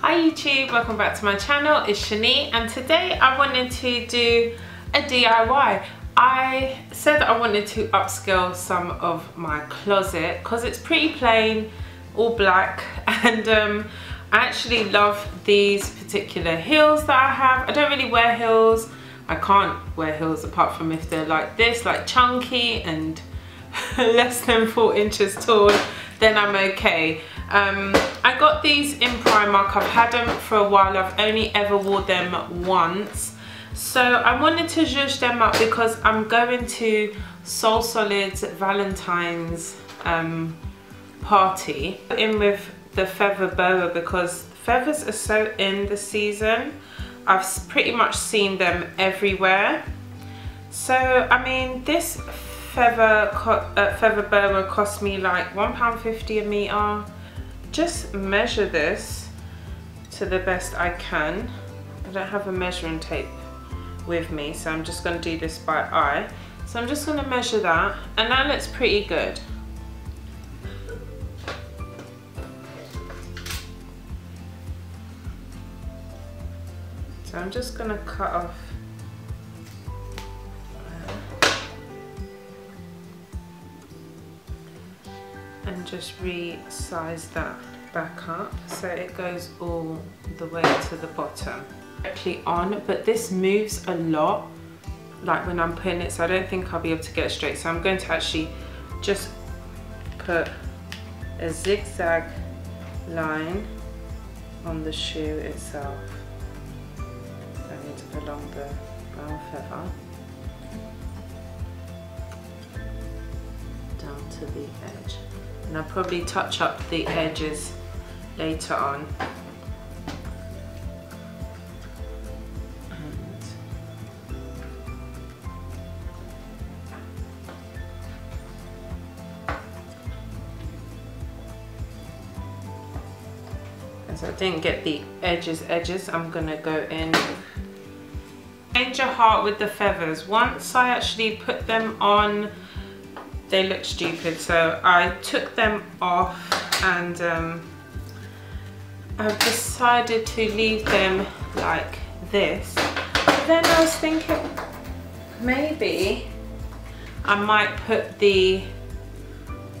Hi YouTube, welcome back to my channel, it's Shani and today I wanted to do a DIY. I said I wanted to upscale some of my closet because it's pretty plain, all black and um, I actually love these particular heels that I have. I don't really wear heels. I can't wear heels apart from if they're like this, like chunky and less than four inches tall, then I'm okay. Um, I got these in Primark. I've had them for a while. I've only ever wore them once. So I wanted to zhuzh them up because I'm going to Soul Solid's Valentine's um, party. In with the feather boa because feathers are so in the season. I've pretty much seen them everywhere. So, I mean, this feather, uh, feather boa cost me like £1.50 a metre. Just measure this to the best I can. I don't have a measuring tape with me, so I'm just going to do this by eye. So I'm just going to measure that, and that looks pretty good. So I'm just going to cut off just resize that back up so it goes all the way to the bottom. Actually on, but this moves a lot like when I'm putting it so I don't think I'll be able to get straight. So I'm going to actually just put a zigzag line on the shoe itself along the brown feather down to the edge and I'll probably touch up the edges later on as I didn't get the edges edges I'm gonna go in Change your heart with the feathers. Once I actually put them on, they look stupid. So I took them off and um, I've decided to leave them like this. But then I was thinking maybe I might put the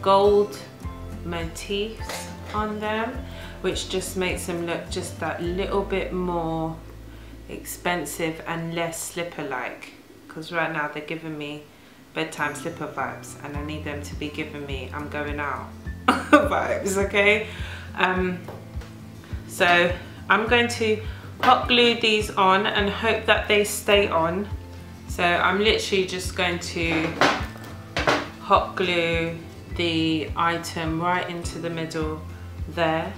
gold motifs on them which just makes them look just that little bit more expensive and less slipper-like because right now they're giving me bedtime slipper vibes and I need them to be giving me I'm going out vibes okay? Um, so I'm going to hot glue these on and hope that they stay on. So I'm literally just going to hot glue the item right into the middle there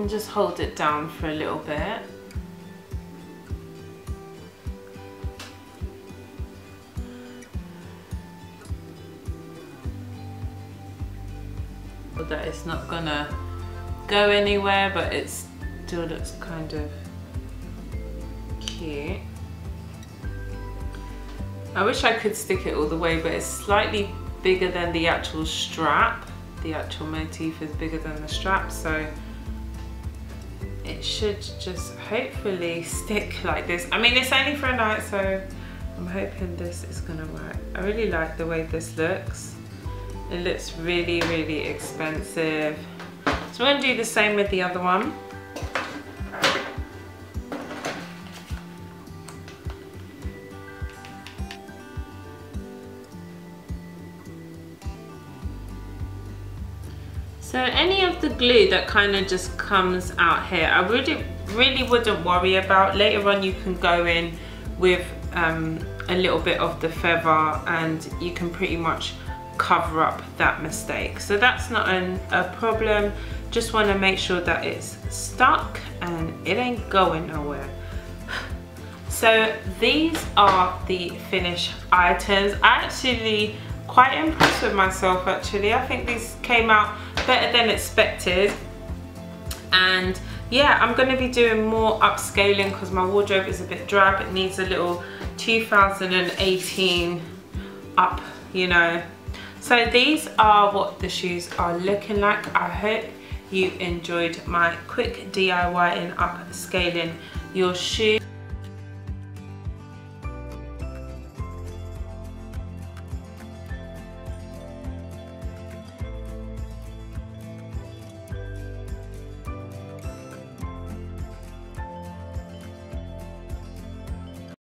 and just hold it down for a little bit. That it's not gonna go anywhere but it still looks kind of cute. I wish I could stick it all the way but it's slightly bigger than the actual strap. The actual motif is bigger than the strap so it should just hopefully stick like this. I mean, it's only for a night, so I'm hoping this is gonna work. I really like the way this looks. It looks really, really expensive. So I'm gonna do the same with the other one. So any of the glue that kind of just comes out here, I really, really wouldn't worry about. Later on you can go in with um, a little bit of the feather and you can pretty much cover up that mistake. So that's not an, a problem. Just want to make sure that it's stuck and it ain't going nowhere. So these are the finished items. I actually quite impressed with myself actually. I think these came out better than expected. And yeah, I'm gonna be doing more upscaling because my wardrobe is a bit drab. It needs a little 2018 up, you know. So these are what the shoes are looking like. I hope you enjoyed my quick DIY in upscaling your shoes.